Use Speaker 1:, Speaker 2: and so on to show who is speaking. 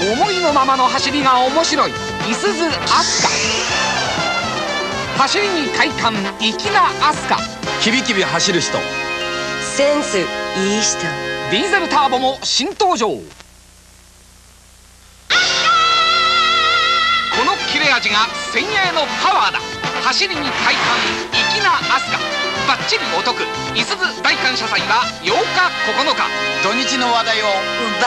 Speaker 1: 思いのままの走りが面白い。いすゞアスカ走りに快感粋なアスカ
Speaker 2: キビキビ走る人。
Speaker 3: センスいい人。
Speaker 1: ディーゼルターボも新登場。この切れ味が先鋭のパワーだ。走りに快感粋なアスカバッチリお得。いすゞ大感謝祭は8日9日。
Speaker 2: 土日の話題を。
Speaker 3: うん